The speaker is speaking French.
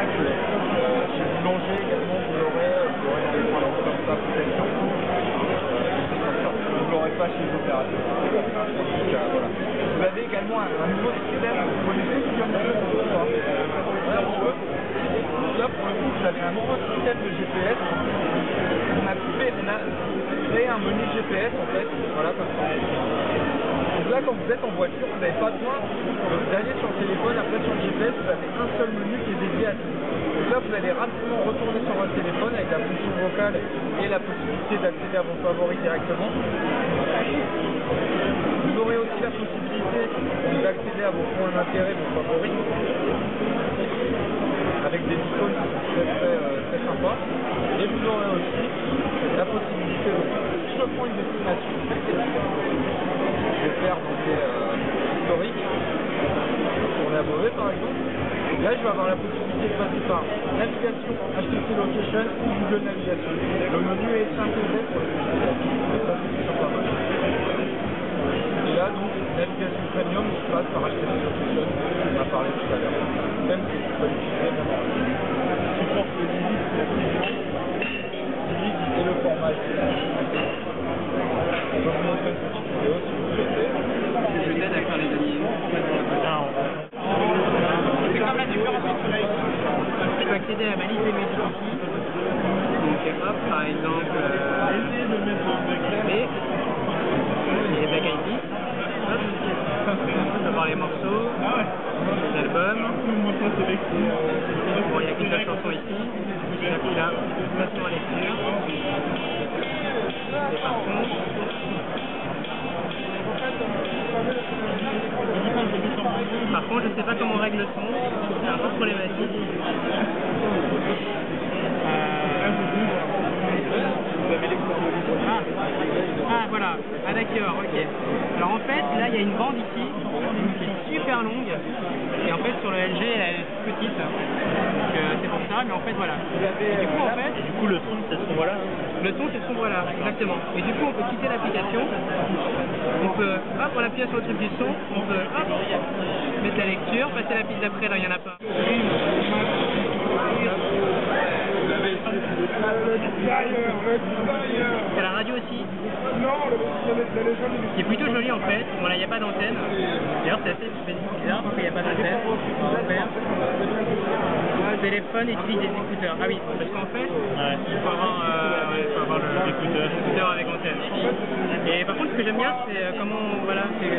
Euh, chez boulanger également, vous l'aurez, vous l'aurez dans les comme ça. Vous ne l'aurez pas chez les opérateurs. Euh. Vous avez également un, nouveau système, vous connaissez là, pour le coup, vous avez un nouveau système de GPS. On a créé un menu GPS en fait, voilà comme ça. Donc là, quand vous êtes en voiture, vous n'avez pas besoin d'aller sur le téléphone, après sur le GPS, vous avez un seul menu qui est dédié à tout. Vous allez rapidement retourner sur votre téléphone avec la fonction vocale et la possibilité d'accéder à vos favoris directement. Vous aurez aussi la possibilité d'accéder à vos points d'intérêt, vos favoris, avec des icônes très très, euh, très sympas. Et vous aurez aussi la possibilité de je prends une destination. Je vais faire donc des euh, historiques, tourner à Beauvais par exemple. Là, je vais avoir la possibilité de passer par navigation, HTTP Location ou Google Navigation. Le menu est synthésé pour le Ça, c'est sympa. Et là, donc, navigation premium, passe par HTTP Location, on a parlé tout à l'heure. Même si je peux l'utiliser même supporte et le format On peut vous montrer une petite vidéo si vous souhaitez. Je t'aide à faire les animaux. C'est comme la différence entre les Je peux accéder à ma liste des métiers. Donc hop, par exemple, euh, B, les Black Eyed Peas. On peut voir les morceaux, les albums. Bon, il n'y a qu'une seule chanson ici. Là, là, placement à lecture. Les parfums. Par contre, je sais pas comment on règle le son. C'est un peu problématique. Ah. ah voilà, ah d'accord, ok. Alors en fait, là il y a une bande ici qui est super longue et en fait sur le LG elle est petite. Donc euh, c'est pour ça, mais en fait voilà. Et du coup en fait, Du coup, le son, c'est ce qu'on voit là. le son c'est ce qu'on voit là, exactement. Et du coup on peut quitter l'application. On peut, hop, on appuie sur le truc du son, on peut hop, mettre la lecture, passer la piste d'après, là il n'y en a pas. C'est la radio aussi. Qui est plutôt joli en fait. Bon là il n'y a pas d'antenne. D'ailleurs c'est assez bizarre parce qu'il n'y a pas d'antenne. Le téléphone utilise des écouteurs. Ah oui, parce qu'en fait, Ouais. il faut avoir, euh, ouais, il faut avoir le L'écouteur. avec antenne. Et par contre ce que j'aime bien c'est euh, comment voilà, c'est